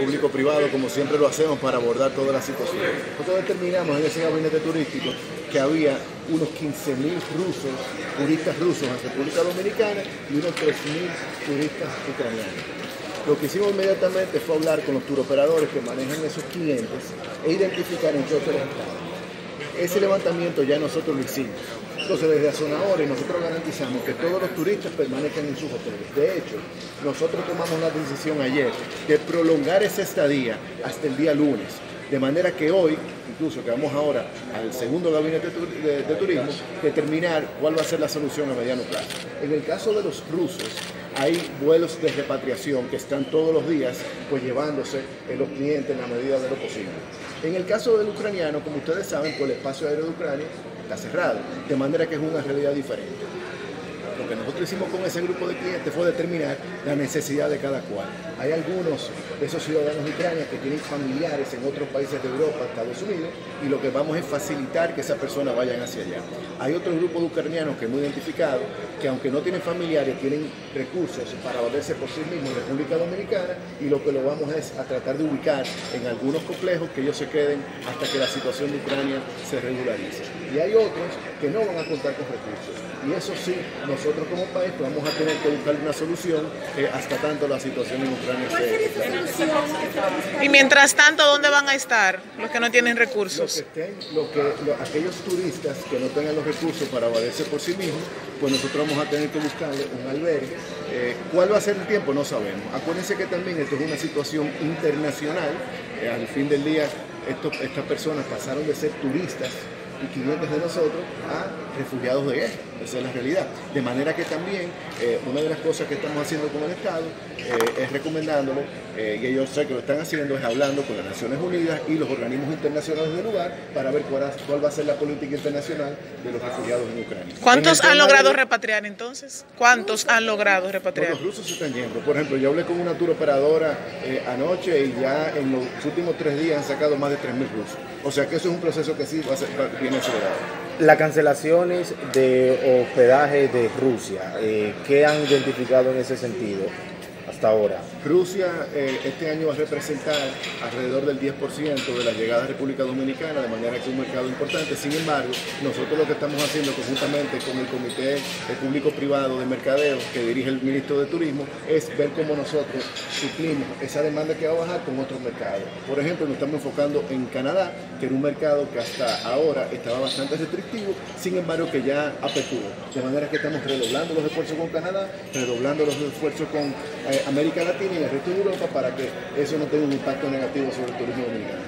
público-privado, como siempre lo hacemos, para abordar toda la situación. Nosotros determinamos en ese gabinete turístico que había unos 15.000 rusos, turistas rusos en República Dominicana y unos 3.000 turistas ucranianos. Lo que hicimos inmediatamente fue hablar con los turoperadores que manejan esos clientes e identificar en qué hoteles estaban. Ese levantamiento ya nosotros lo hicimos. Entonces, desde Azonadores nosotros garantizamos que todos los turistas permanezcan en sus hoteles. De hecho, nosotros tomamos la decisión ayer de prolongar esa estadía hasta el día lunes. De manera que hoy, incluso que vamos ahora al segundo gabinete de, de, turismo, determinar cuál va a ser la solución a mediano plazo. En el caso de los rusos, hay vuelos de repatriación que están todos los días pues llevándose en los clientes en la medida de lo posible. En el caso del ucraniano, como ustedes saben, pues el espacio aéreo de Ucrania cerrado, de manera que es una realidad diferente. Lo que nosotros hicimos con ese grupo de clientes fue determinar la necesidad de cada cual. Hay algunos de esos ciudadanos de Ucrania que tienen familiares en otros países de Europa, Estados Unidos, y lo que vamos es facilitar que esas personas vayan hacia allá. Hay otro grupo de ucranianos que hemos identificado que aunque no tienen familiares, tienen recursos para valerse por sí mismos en República Dominicana y lo que lo vamos es a tratar de ubicar en algunos complejos que ellos se queden hasta que la situación de Ucrania se regularice. Y hay otros que no van a contar con recursos. Y eso sí, nosotros como país pues, vamos a tener que buscar una solución eh, hasta tanto la situación en Ucrania esté. Y mientras tanto, ¿dónde van a estar los que no tienen recursos? Los que estén, lo que, aquellos turistas que no tengan los recursos para valerse por sí mismos, pues nosotros vamos a tener que buscarle un albergue. Eh, ¿Cuál va a ser el tiempo? No sabemos. Acuérdense que también esto es una situación internacional. Eh, al fin del día, estas personas pasaron de ser turistas y clientes de nosotros a refugiados de guerra. Esa es la realidad. De manera que también eh, una de las cosas que estamos haciendo con el Estado eh, es recomendándole, eh, y ellos sé que lo están haciendo, es hablando con las Naciones Unidas y los organismos internacionales del lugar para ver cuál, va a ser la política internacional de los refugiados en Ucrania. ¿Cuántos han logrado repatriar entonces? ¿Cuántos han logrado repatriar? los rusos se están yendo. Por ejemplo, yo hablé con una tour operadora anoche y ya en los últimos tres días han sacado más de 3.000 rusos. O sea que eso es un proceso que sí va a ser, Las cancelaciones de hospedaje de Rusia, eh, ¿qué han identificado en ese sentido? Ahora? Rusia eh, este año va a representar alrededor del 10% de la llegada a República Dominicana, de manera que es un mercado importante. Sin embargo, nosotros lo que estamos haciendo conjuntamente con el Comité Público-Privado de Mercadeo que dirige el Ministro de Turismo es ver cómo nosotros suplimos esa demanda que va a bajar con otros mercados. Por ejemplo, nos estamos enfocando en Canadá, que era un mercado que hasta ahora estaba bastante restrictivo, sin embargo que ya aperturó. De manera que estamos redoblando los esfuerzos con Canadá, redoblando los esfuerzos con eh, América Latina y el resto de Europa para que eso no tenga un impacto negativo sobre el turismo dominicano.